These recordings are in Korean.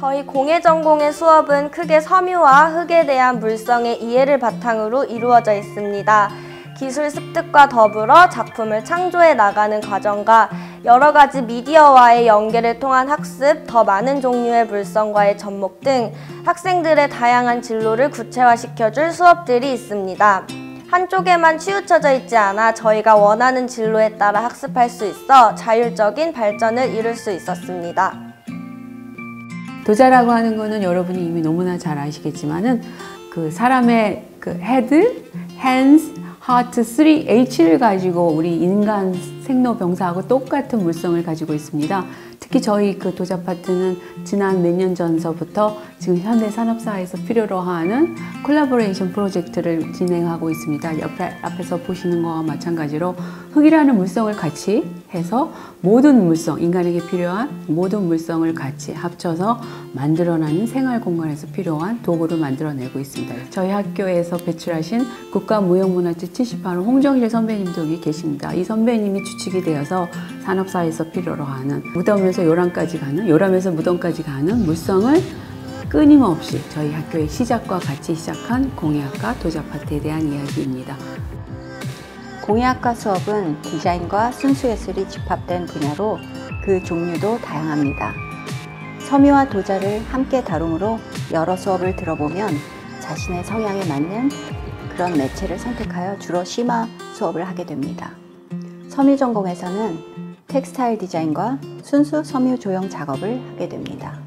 저희 공예전공의 수업은 크게 섬유와 흙에 대한 물성의 이해를 바탕으로 이루어져 있습니다. 기술 습득과 더불어 작품을 창조해 나가는 과정과 여러 가지 미디어와의 연계를 통한 학습, 더 많은 종류의 물성과의 접목 등 학생들의 다양한 진로를 구체화시켜줄 수업들이 있습니다. 한쪽에만 치우쳐져 있지 않아 저희가 원하는 진로에 따라 학습할 수 있어 자율적인 발전을 이룰 수 있었습니다. 도자라고 하는 거는 여러분이 이미 너무나 잘 아시겠지만은 그 사람의 그 head, hands, heart 3H를 가지고 우리 인간 생로병사하고 똑같은 물성을 가지고 있습니다. 특히 저희 그 도자 파트는 지난 몇 년 전서부터 지금 현대 산업사에서 필요로 하는 콜라보레이션 프로젝트를 진행하고 있습니다. 옆에 앞에서 보시는 거와 마찬가지로 흙이라는 물성을 같이 해서 모든 물성, 인간에게 필요한 모든 물성을 같이 합쳐서 만들어내는 생활 공간에서 필요한 도구를 만들어내고 있습니다. 저희 학교에서 배출하신 국가무형문화재 78호 홍정실 선배님도 여기 계십니다. 이 선배님이 주축이 되어서 산업사에서 필요로 하는 무덤에서 요람까지 가는, 요람에서 무덤까지 가는 물성을 끊임없이 저희 학교의 시작과 같이 시작한 공예학과 도자파트에 대한 이야기입니다. 공예학과 수업은 디자인과 순수예술이 집합된 분야로 그 종류도 다양합니다. 섬유와 도자를 함께 다루므로 여러 수업을 들어보면 자신의 성향에 맞는 그런 매체를 선택하여 주로 심화 수업을 하게 됩니다. 섬유 전공에서는 텍스타일 디자인과 순수 섬유 조형 작업을 하게 됩니다.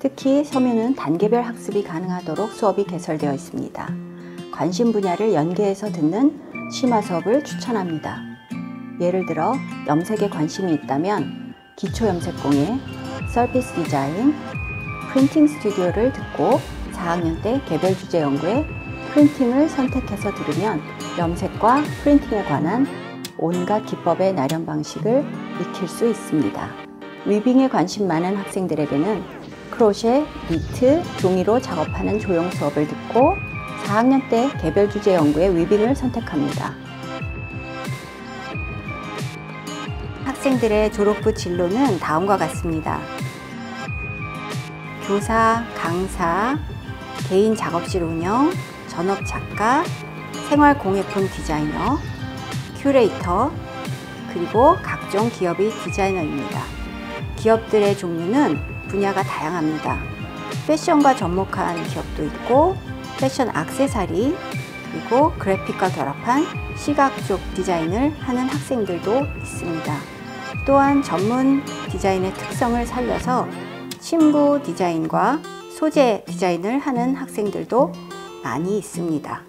특히 섬유는 단계별 학습이 가능하도록 수업이 개설되어 있습니다. 관심 분야를 연계해서 듣는 심화 수업을 추천합니다. 예를 들어 염색에 관심이 있다면 기초 염색공예, 서비스 디자인, 프린팅 스튜디오를 듣고 4학년 때 개별 주제 연구에 프린팅을 선택해서 들으면 염색과 프린팅에 관한 온갖 기법의 나련 방식을 익힐 수 있습니다. 위빙에 관심 많은 학생들에게는 크로셰, 니트, 종이로 작업하는 조형 수업을 듣고 4학년 때 개별 주제 연구에 weaving을 선택합니다. 학생들의 졸업 후 진로는 다음과 같습니다. 교사, 강사, 개인 작업실 운영, 전업 작가, 생활 공예품 디자이너, 큐레이터, 그리고 각종 기업의 디자이너입니다. 기업들의 종류는 분야가 다양합니다. 패션과 접목한 기업도 있고 패션 악세사리 그리고 그래픽과 결합한 시각 쪽 디자인을 하는 학생들도 있습니다. 또한 전문 디자인의 특성을 살려서 침구 디자인과 소재 디자인을 하는 학생들도 많이 있습니다.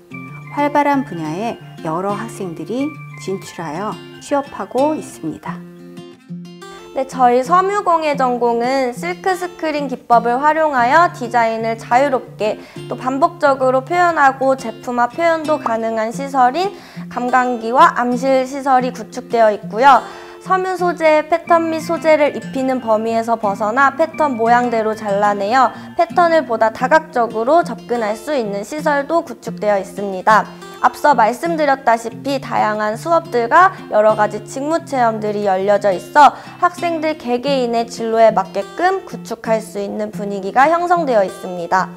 활발한 분야에 여러 학생들이 진출하여 취업하고 있습니다. 네, 저희 섬유공예 전공은 실크 스크린 기법을 활용하여 디자인을 자유롭게 또 반복적으로 표현하고 제품화 표현도 가능한 시설인 감광기와 암실 시설이 구축되어 있고요. 섬유 소재의 패턴 및 소재를 입히는 범위에서 벗어나 패턴 모양대로 잘라내어 패턴을 보다 다각적으로 접근할 수 있는 시설도 구축되어 있습니다. 앞서 말씀드렸다시피 다양한 수업들과 여러 가지 직무 체험들이 열려져 있어 학생들 개개인의 진로에 맞게끔 구축할 수 있는 분위기가 형성되어 있습니다.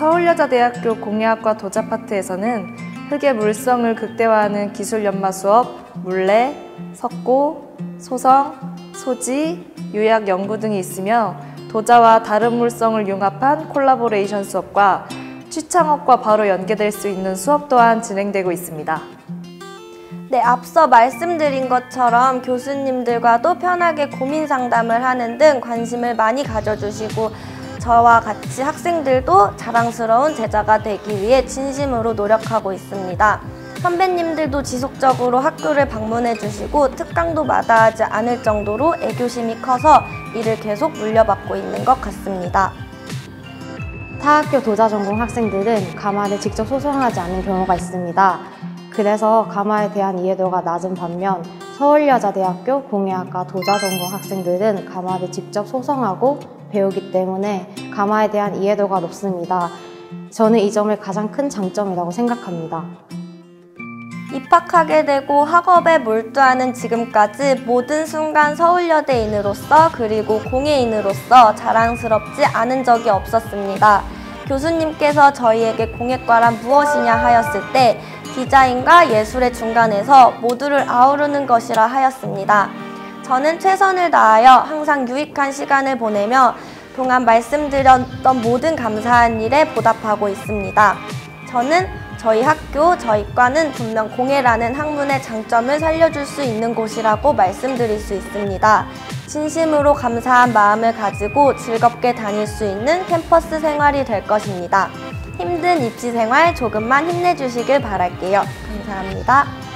서울여자대학교 공예학과 도자파트에서는 흙의 물성을 극대화하는 기술 연마 수업, 물레, 석고, 소성, 소지, 유약 연구 등이 있으며 도자와 다른 물성을 융합한 콜라보레이션 수업과 취창업과 바로 연계될 수 있는 수업 또한 진행되고 있습니다. 네, 앞서 말씀드린 것처럼 교수님들과도 편하게 고민 상담을 하는 등 관심을 많이 가져주시고 저와 같이 학생들도 자랑스러운 제자가 되기 위해 진심으로 노력하고 있습니다. 선배님들도 지속적으로 학교를 방문해 주시고 특강도 마다하지 않을 정도로 애교심이 커서 이를 계속 물려받고 있는 것 같습니다. 타학교 도자 전공 학생들은 가마를 직접 소송하지 않는 경우가 있습니다. 그래서 가마에 대한 이해도가 낮은 반면 서울여자대학교 공예학과 도자 전공 학생들은 가마를 직접 소송하고 배우기 때문에 가마에 대한 이해도가 높습니다. 저는 이 점을 가장 큰 장점이라고 생각합니다. 입학하게 되고 학업에 몰두하는 지금까지 모든 순간 서울여대인으로서 그리고 공예인으로서 자랑스럽지 않은 적이 없었습니다. 교수님께서 저희에게 공예과란 무엇이냐 하였을 때 디자인과 예술의 중간에서 모두를 아우르는 것이라 하였습니다. 저는 최선을 다하여 항상 유익한 시간을 보내며 동안 말씀드렸던 모든 감사한 일에 보답하고 있습니다. 저는 저희 학교, 저희 과는 분명 공예라는 학문의 장점을 살려줄 수 있는 곳이라고 말씀드릴 수 있습니다. 진심으로 감사한 마음을 가지고 즐겁게 다닐 수 있는 캠퍼스 생활이 될 것입니다. 힘든 입시 생활 조금만 힘내주시길 바랄게요. 감사합니다.